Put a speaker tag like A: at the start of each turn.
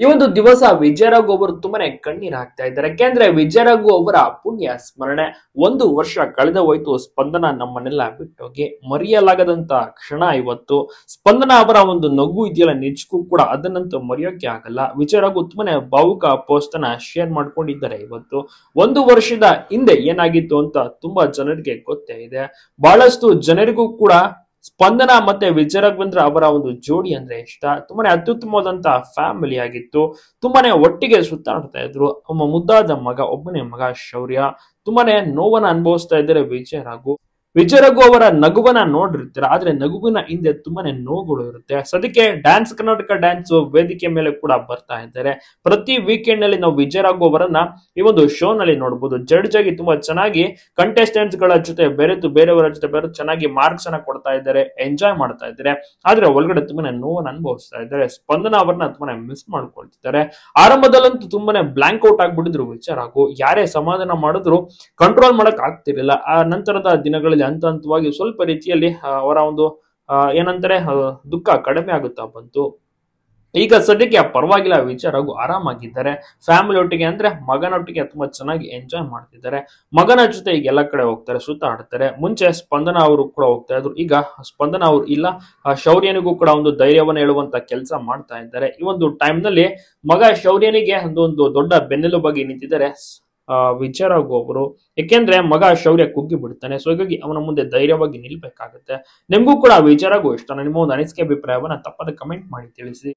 A: ಈ ಒಂದು ದಿವಸ ವಿಜಯರಘು ಅವರು ತುಂಬಾನೇ ಕಣ್ಣೀರ್ ಹಾಕ್ತಾ ಇದ್ದಾರೆ. ಯಾಕೆಂದ್ರೆ ವಿಜಯರಘು ಅವರ ಪುಣ್ಯ ಸ್ಮರಣೆ ಒಂದು ವರ್ಷ ಕಳೆದ ಹೋಯ್ತು. ಸ್ಪಂದನ ನಮ್ಮನ್ನೆಲ್ಲ ಬಿಟ್ಟೋಗಿ ಮರೆಯಲಾಗದಂತ ಕ್ಷಣ ಇವತ್ತು. ಸ್ಪಂದನ ಅವರ ಒಂದು ನಗು ಇದೆಯಲ್ಲ, ನಿಜಕ್ಕೂ ಕೂಡ ಅದನ್ನಂತೂ ಮರೆಯೋಕೆ ಆಗಲ್ಲ. ವಿಜಯರಘು ತುಂಬಾನೇ ಭಾವುಕ ಪೋಸ್ಟ್ ಅನ್ನ ಶೇರ್ ಮಾಡ್ಕೊಂಡಿದ್ದಾರೆ ಇವತ್ತು. ಒಂದು ವರ್ಷದ ಹಿಂದೆ ಏನಾಗಿತ್ತು ಅಂತ ತುಂಬಾ ಜನರಿಗೆ ಗೊತ್ತೇ ಇದೆ. ಬಹಳಷ್ಟು ಜನರಿಗೂ ಕೂಡ ಸ್ಪಂದನ ಮತ್ತೆ ವಿಜಯ ರಾಘವೇಂದ್ರ ಅವರ ಒಂದು ಜೋಡಿ ಅಂದ್ರೆ ಇಷ್ಟ. ತುಂಬಾನೇ ಅತ್ಯುತ್ತಮವಾದಂತಹ ಫ್ಯಾಮಿಲಿ ಆಗಿತ್ತು. ತುಂಬಾನೇ ಒಟ್ಟಿಗೆ ಸುತ್ತಾಡ್ತಾ ಇದ್ರು. ಒಬ್ಬ ಮುದ್ದಾದ ಮಗ, ಒಬ್ಬನೇ ಮಗ ಶೌರ್ಯ. ತುಂಬಾನೇ ನೋವನ್ನ ಅನುಭವಿಸ್ತಾ ಇದ್ದಾರೆ ವಿಜಯ ರಾಘು ವಿಜಯ ರಘು ಅವರ ನಗುವನ್ನ ನೋಡಿರ್ತೀರ, ಆದ್ರೆ ನಗುವಿನ ಹಿಂದೆ ತುಂಬಾನೇ ನೋವುಗಳು ಇರುತ್ತೆ. ಸದ್ಯಕ್ಕೆ ಡ್ಯಾನ್ಸ್ ಕರ್ನಾಟಕ ಡ್ಯಾನ್ಸ್ ವೇದಿಕೆ ಮೇಲೆ ಕೂಡ ಬರ್ತಾ ಇದ್ದಾರೆ. ಪ್ರತಿ ವೀಕೆಂಡ್ನಲ್ಲಿ ನಾವು ವಿಜಯ ರಾಘು ಅವರನ್ನ ಈ ಒಂದು ಶೋ ನಲ್ಲಿ ನೋಡಬಹುದು ಜಡ್ಜ್ ಆಗಿ ತುಂಬಾ ಚೆನ್ನಾಗಿ ಕಂಟೆಸ್ಟೆಂಟ್ಸ್ಗಳ ಜೊತೆ ಬೆರೆತು ಬೇರೆಯವರ ಜೊತೆ ಬೆರೆತು ಚೆನ್ನಾಗಿ ಮಾರ್ಕ್ಸ್ ಅನ್ನ ಕೊಡ್ತಾ ಇದ್ದಾರೆ ಎಂಜಾಯ್ ಮಾಡ್ತಾ ಇದ್ದಾರೆ. ಆದ್ರೆ ಒಳಗಡೆ ತುಂಬಾನೇ ನೋವನ್ನು ಅನುಭವಿಸ್ತಾ ಇದ್ದಾರೆ. ಸ್ಪಂದನ ಅವರನ್ನ ತುಂಬಾನೇ ಮಿಸ್ ಮಾಡ್ಕೊಳ್ತಿದ್ದಾರೆ. ಆರಂಭದಲ್ಲಂತೂ ತುಂಬಾನೇ ಬ್ಲಾಂಕ್ ಔಟ್ ಆಗ್ಬಿಟ್ಟಿದ್ರು ಹಾಗೂ ಯಾರೇ ಸಮಾಧಾನ ಮಾಡಿದ್ರು ಕಂಟ್ರೋಲ್ ಮಾಡಕ್ ಆಗ್ತಿರ್ಲಿಲ್ಲ. ಆ ನಂತರದ ದಿನಗಳಲ್ಲಿ ಹಂತ ಹಂತವಾಗಿ ಸ್ವಲ್ಪ ರೀತಿಯಲ್ಲಿ ಅವರ ಒಂದು ಏನಂತಾರೆ ದುಃಖ ಕಡಿಮೆ ಆಗುತ್ತಾ ಬಂತು. ಈಗ ಸದ್ಯಕ್ಕೆ ಪರವಾಗಿಲ್ಲ ವಿಚಾರ ಆರಾಮಾಗಿದ್ದಾರೆ. ಫ್ಯಾಮಿಲಿ ಒಟ್ಟಿಗೆ ಅಂದ್ರೆ ಮಗನೊಟ್ಟಿಗೆ ತುಂಬಾ ಚೆನ್ನಾಗಿ ಎಂಜಾಯ್ ಮಾಡ್ತಿದ್ದಾರೆ. ಮಗನ ಜೊತೆ ಈಗ ಎಲ್ಲ ಕಡೆ ಹೋಗ್ತಾರೆ ಸುತ್ತಾಡ್ತಾರೆ ಮುಂಚೆ ಸ್ಪಂದನ ಅವರು ಕೂಡ ಹೋಗ್ತಾ ಇದ್ರು. ಈಗ ಸ್ಪಂದನ ಅವರು ಇಲ್ಲ. ಶೌರ್ಯನಿಗೂ ಕೂಡ ಒಂದು ಧೈರ್ಯವನ್ನು ಹೇಳುವಂತ ಕೆಲಸ ಮಾಡ್ತಾ ಇದ್ದಾರೆ. ಈ ಒಂದು ಟೈಮ್ನಲ್ಲಿ ಮಗ ಶೌರ್ಯನಿಗೆ ಒಂದು ದೊಡ್ಡ ಬೆನ್ನೆಲುಬಾಗಿ ನಿಂತಿದ್ದಾರೆ. ಆ ವಿಚಾರಗು ಅವರು ಯಾಕೆಂದ್ರೆ ಮಗ ಶೌರ್ಯ ಕುಗ್ಗಿ ಬಿಡ್ತಾನೆ. ಸೊ ಹೀಗಾಗಿ ಅವನ ಮುಂದೆ ಧೈರ್ಯವಾಗಿ ನಿಲ್ಬೇಕಾಗುತ್ತೆ. ನಿಮಗೂ ಕೂಡ ವಿಚಾರಗೂ ಇಷ್ಟ. ನಿಮ್ಮ ಒಂದು ಅನಿಸಿಕೆ, ಅಭಿಪ್ರಾಯವನ್ನ ತಪ್ಪದ ಕಮೆಂಟ್ ಮಾಡಿ ತಿಳಿಸಿ.